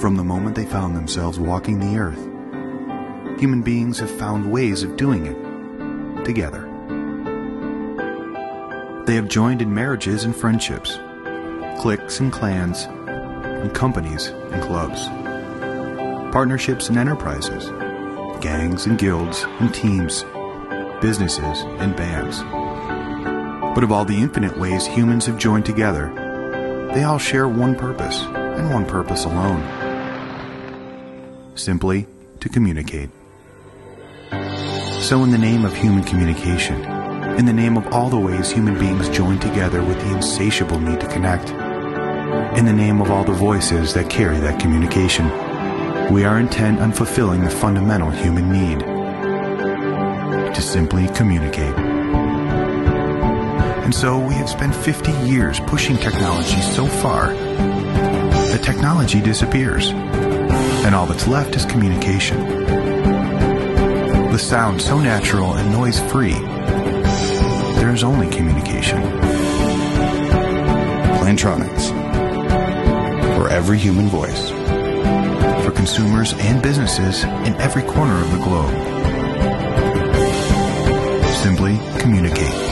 From the moment they found themselves walking the earth, human beings have found ways of doing it together. They have joined in marriages and friendships, cliques and clans, and companies and clubs, partnerships and enterprises, gangs and guilds and teams, businesses and bands. But of all the infinite ways humans have joined together, they all share one purpose and one purpose alone simply to communicate. So, in the name of human communication, in the name of all the ways human beings join together with the insatiable need to connect, in the name of all the voices that carry that communication, we are intent on fulfilling the fundamental human need to simply communicate. And so we have spent 50 years pushing technology so far that technology disappears, and all that's left is communication. The sound so natural and noise free, there is only communication. Plantronics. For every human voice. For consumers and businesses in every corner of the globe. Simply communicate.